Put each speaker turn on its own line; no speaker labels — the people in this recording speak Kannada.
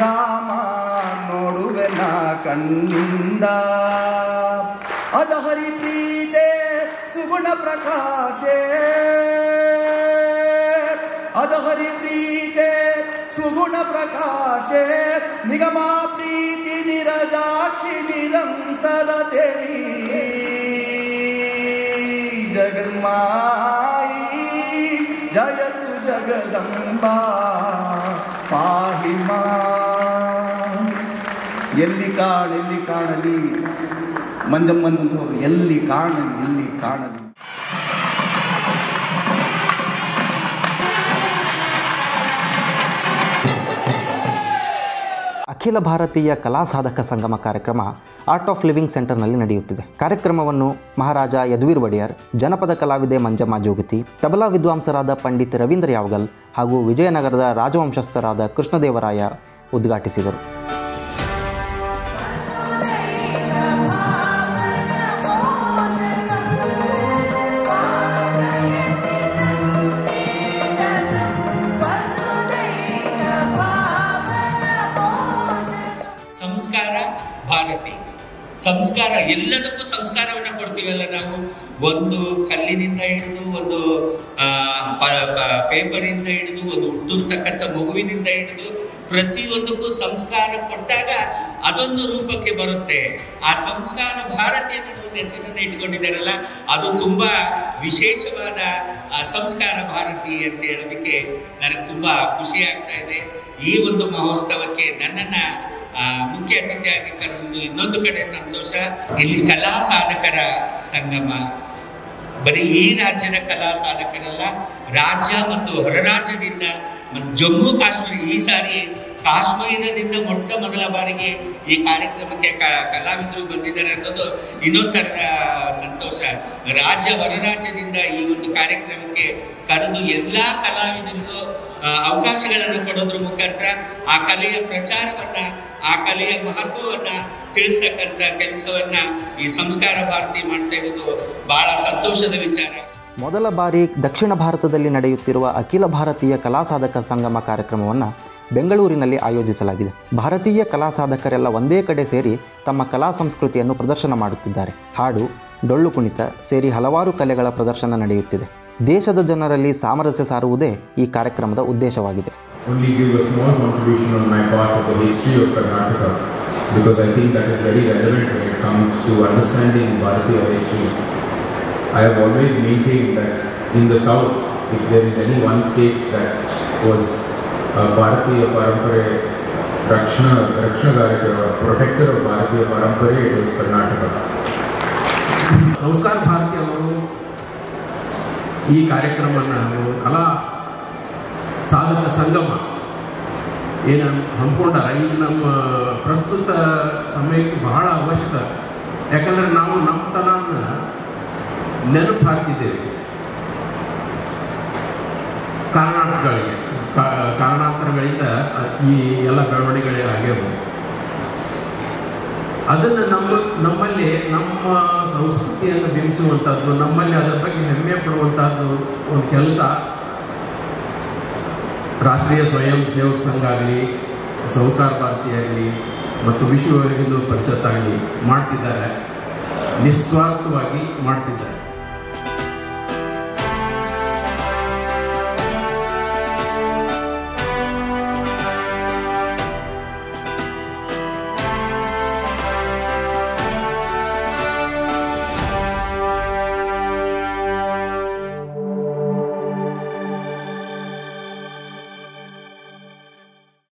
ರಾಮ ನೋಡುವೆನ ಕಣ್ಣಿಂದ ಅಜ ಹರಿ ಪ್ರೀತೆ ಸುಗುಣ ಪ್ರಕಾಶೇ ಅಜ ಹರಿ ಪ್ರೀತೆ ಸುಗುಣ ಪ್ರಕಾಶೇ ನಿಗಮ ಪ್ರೀತಿ ನಿರಜಾಕ್ಷಿ ನಿರಂತರ ದೇವಿ ಜಗನ್ಮಾಯಿ ಜಯತು ಜಗದಂಬಾ ಪಾಹಿ ಮಾ ಎಲ್ಲಿ ಕಾಣ, ಎಲ್ಲಿ ಕಾಣಲಿ? ಮಂಜಮ್ಮನಂತವರು ಎಲ್ಲಿ ಕಾಣ ಎಲ್ಲಿ ಕಾಣಲಿ?
ಅಖಿಲ ಭಾರತೀಯ ಕಲಾ ಸಾಧಕ ಸಂಗಮ ಕಾರ್ಯಕ್ರಮ ಆರ್ಟ್ ಆಫ್ ಲಿವಿಂಗ್ ಸೆಂಟರ್ನಲ್ಲಿ ನಡೆಯುತ್ತಿದೆ. ಕಾರ್ಯಕ್ರಮವನ್ನು ಮಹಾರಾಜ ಯದುವೀರ್ ಒಡೆಯರ್, ಜನಪದ ಕಲಾವಿದೆ ಮಂಜಮ್ಮ ಜೋಗತಿ, ತಬಲಾ ವಿದ್ವಾಂಸರಾದ ಪಂಡಿತ್ ರವೀಂದ್ರ ಯಾವಗಲ್ ಹಾಗೂ ವಿಜಯನಗರದ ರಾಜವಂಶಸ್ಥರಾದ ಕೃಷ್ಣದೇವರಾಯ ಉದ್ಘಾಟಿಸಿದರು.
ಭಾರತಿ. ಸಂಸ್ಕಾರ, ಎಲ್ಲದಕ್ಕೂ ಸಂಸ್ಕಾರವನ್ನು ಕೊಡ್ತೀವಲ್ಲ ನಾವು? ಒಂದು ಕಲ್ಲಿನಿಂದ ಹಿಡಿದು, ಒಂದು ಪೇಪರಿಂದ ಹಿಡಿದು, ಒಂದು ಹುಟ್ಟಿರ್ತಕ್ಕಂಥ ಮಗುವಿನಿಂದ ಹಿಡಿದು, ಪ್ರತಿಯೊಂದಕ್ಕೂ ಸಂಸ್ಕಾರ ಕೊಟ್ಟಾಗ ಅದೊಂದು ರೂಪಕ್ಕೆ ಬರುತ್ತೆ. ಆ ಸಂಸ್ಕಾರ ಭಾರತಿ ಅನ್ನೋದು ಒಂದು ಹೆಸರನ್ನು ಇಟ್ಕೊಂಡಿದ್ದಾರಲ್ಲ, ಅದು ತುಂಬ ವಿಶೇಷವಾದ ಸಂಸ್ಕಾರ ಭಾರತಿ ಅಂತ ಹೇಳೋದಕ್ಕೆ ನನಗೆ ತುಂಬ ಖುಷಿ ಆಗ್ತಾ ಇದೆ. ಈ ಒಂದು ಮಹೋತ್ಸವಕ್ಕೆ ನನ್ನನ್ನ ಮುಖ್ಯ ಅತಿಥಿಯಾಗಿ ಕರೆದು ಇನ್ನೊಂದು ಕಡೆ ಸಂತೋಷ. ಇಲ್ಲಿ ಕಲಾ ಸಾಧಕರ ಸಂಗಮ. ಬರೀ ಈ ರಾಜ್ಯದ ಕಲಾ ಸಾಧಕರಲ್ಲ, ರಾಜ್ಯ ಮತ್ತು ಹೊರ ರಾಜ್ಯದಿಂದ ಮತ್ತು ಜಮ್ಮು ಕಾಶ್ಮೀರ ಈ ಸಾರಿ ಕಾಶ್ಮೀರದಿಂದ ಮೊಟ್ಟ ಮೊದಲ ಬಾರಿಗೆ ಈ ಕಾರ್ಯಕ್ರಮಕ್ಕೆ ಕಲಾವಿದರು ಬಂದಿದ್ದಾರೆ ಅನ್ನೋದು ಇನ್ನೊಂದು ಥರದ ಸಂತೋಷ. ರಾಜ್ಯ ಹೊರರಾಜ್ಯದಿಂದ ಈ ಒಂದು ಕಾರ್ಯಕ್ರಮಕ್ಕೆ ಕರೆದು ಎಲ್ಲಾ ಕಲಾವಿದರಿಗೂ ಅವಕಾಶಗಳನ್ನು ಕೊಡೋದ್ರ ಮುಖಾಂತರ ಆ ಕಲೆಯ ಪ್ರಚಾರವನ್ನ, ಆ ಕಲೆಯ ಮಹತ್ವವನ್ನ ತಿಳಿಸ್ತಕ್ಕಂಥ ಕೆಲಸವನ್ನ ಈ ಸಂಸ್ಕಾರ ಭಾರತಿ ಮಾಡ್ತಾ ಇರೋದು ಬಹಳ ಸಂತೋಷದ ವಿಚಾರ.
ಮೊದಲ ಬಾರಿ ದಕ್ಷಿಣ ಭಾರತದಲ್ಲಿ ನಡೆಯುತ್ತಿರುವ ಅಖಿಲ ಭಾರತೀಯ ಕಲಾ ಸಾಧಕ ಸಂಗಮ ಕಾರ್ಯಕ್ರಮವನ್ನು ಬೆಂಗಳೂರಿನಲ್ಲಿ ಆಯೋಜಿಸಲಾಗಿದೆ ಭಾರತೀಯ ಕಲಾ ಸಾಧಕರೆಲ್ಲ ಒಂದೇ ಕಡೆ ಸೇರಿ ತಮ್ಮ ಕಲಾ ಸಂಸ್ಕೃತಿಯನ್ನು ಪ್ರದರ್ಶನ ಮಾಡುತ್ತಿದ್ದಾರೆ ಹಾಡು ಡೊಳ್ಳು ಕುಣಿತ ಸೇರಿ ಹಲವಾರು ಕಲೆಗಳ ಪ್ರದರ್ಶನ ನಡೆಯುತ್ತಿದೆ ದೇಶದ ಜನರಲ್ಲಿ ಸಾಮರಸ್ಯ ಸಾರುವುದೇ ಈ ಕಾರ್ಯಕ್ರಮದ ಉದ್ದೇಶವಾಗಿದೆ
was a ಪರಂಪರೆ ರಕ್ಷಣಾ Rakshana, ಪ್ರೊಟೆಕ್ಟರ್ ಆಫ್ ಭಾರತೀಯ ಪರಂಪರೆ ಇಟ್ ಇಸ್ ಕರ್ನಾಟಕ
ಸಂಸ್ಕಾರ ಭಾರತಿ ಅವರು ಈ ಕಾರ್ಯಕ್ರಮವನ್ನು ಅವರು ಕಲಾ ಸಾಧಕ ಸಂಗಮ ಏನು ಹಮ್ಮಿಕೊಂಡಾರ ಈಗ ನಮ್ಮ ಪ್ರಸ್ತುತ ಸಮಯಕ್ಕೆ ಬಹಳ ಅವಶ್ಯಕ. ಯಾಕಂದ್ರೆ ನಾವು ನಮ್ಮ ತನನ ನೆನಪು ಹಾಕ್ತಿದ್ದೇವೆ. ಕಾರಣಗಳಿಗೆ ಕಾ- ಕಾರಣಾಂತರಗಳಿಂದ ಈ ಎಲ್ಲ ಬೆಳವಣಿಗೆಗಳೇ ಆಗ್ಯವು ಅದನ್ನು ನಮ್ಮ, ನಮ್ಮಲ್ಲಿ, ನಮ್ಮ ಸಂಸ್ಕೃತಿಯನ್ನು ಬಿಂಬಿಸುವಂಥದ್ದು ನಮ್ಮಲ್ಲಿ ಅದರ ಬಗ್ಗೆ ಹೆಮ್ಮೆ ಪಡುವಂಥದ್ದು ಒಂದು ಕೆಲಸ, ರಾಷ್ಟ್ರೀಯ ಸ್ವಯಂ ಸೇವಕ ಸಂಘ ಆಗಲಿ, ಸಂಸ್ಕಾರ ಭಾರತಿ ಆಗಲಿ, ಮತ್ತು ವಿಶ್ವ ಹಿಂದೂ ಪರಿಷತ್ ಆಗಲಿ ಮಾಡ್ತಿದ್ದಾರೆ. ನಿಸ್ವಾರ್ಥವಾಗಿ ಮಾಡ್ತಿದ್ದಾರೆ.